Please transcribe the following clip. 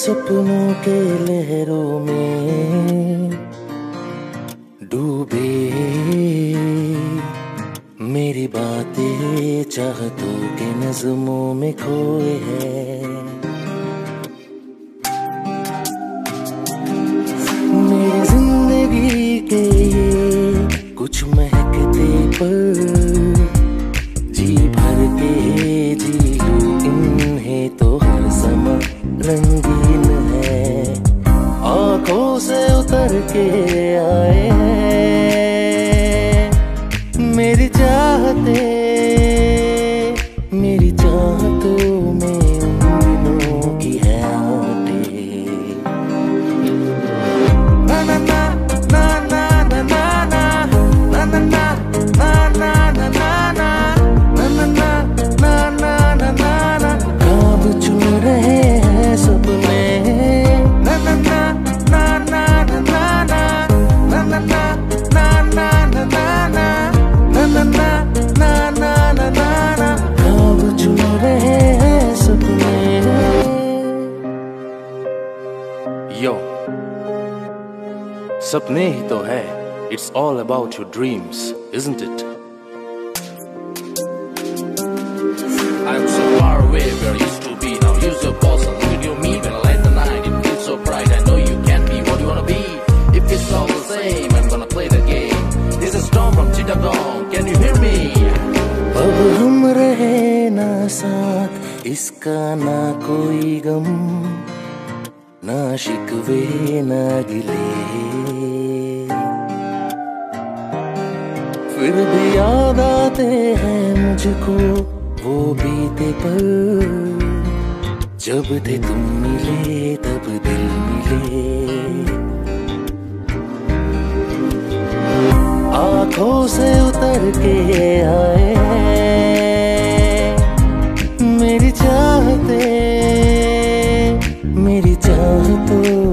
सपनों के लहरों में डूबे। मेरी बातें चाहतों के नजमों में खोए हैं। के आए। मेरी चाहते सपने ही तो है it's all about your dreams isn't it I'm so far away where I used to be. Now use your pulse and video me when I light the night. It feels so bright. I know you can be what you wanna be. If it's all the same, I'm gonna play the game. This is Tom from Chittagong. Can you hear me? अब हम रहे ना साथ इसका ना कोई गम ना शिकवे ना गिले फिर भी याद आते हैं मुझको वो बीते पल। जब थे तुम मिले, तब दिल मिले। आँखों से उतर के आए। मेरी चाहते, मेरी चाहतों